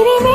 तेरे